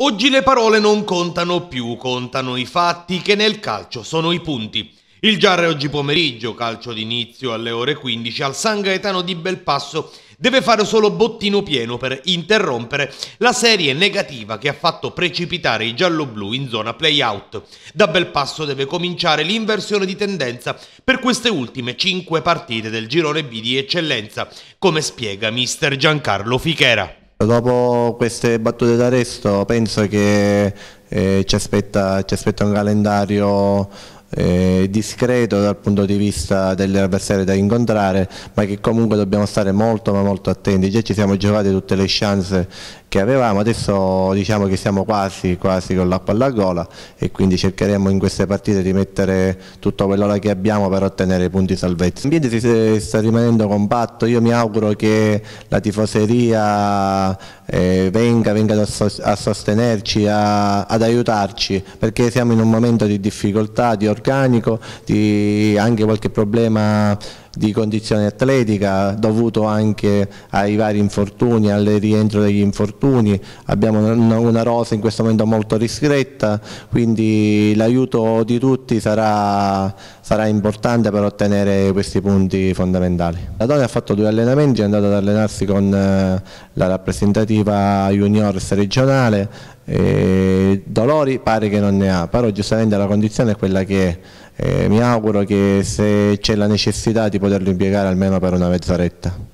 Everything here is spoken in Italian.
Oggi le parole non contano più, contano i fatti che nel calcio sono i punti. Il Giarre oggi pomeriggio, calcio d'inizio alle ore 15, al San Gaetano di Belpasso deve fare solo bottino pieno per interrompere la serie negativa che ha fatto precipitare i gialloblu in zona play-out. Da Belpasso deve cominciare l'inversione di tendenza per queste ultime 5 partite del girone B di eccellenza, come spiega mister Giancarlo Fichera. Dopo queste battute d'arresto penso che eh, ci, aspetta, ci, aspetta, un calendario eh, discreto dal punto di vista degli avversari da incontrare ma che comunque dobbiamo stare molto ma molto attenti. Già ci siamo giocati tutte le chance che avevamo adesso diciamo che siamo quasi, quasi con l'acqua alla gola e quindi cercheremo in queste partite di mettere tutto quello che abbiamo per ottenere i punti salvezza. L'ambiente si sta rimanendo compatto io mi auguro che la tifoseria eh, venga, venga a, sostenerci, a, ad aiutarci perché siamo in un momento di difficoltà, di organico, di anche qualche problema di condizione atletica dovuto anche ai vari infortuni, al rientro degli infortuni, abbiamo una, rosa in questo momento molto ristretta, quindi l'aiuto di tutti sarà, sarà, importante per ottenere questi punti fondamentali. La Donna ha fatto due allenamenti, è andata ad allenarsi con eh, la rappresentativa juniors regionale, dolori pare che non ne ha, però giustamente la condizione è quella che è eh, mi auguro che se c'è la necessità di poterlo impiegare almeno per una mezz'oretta.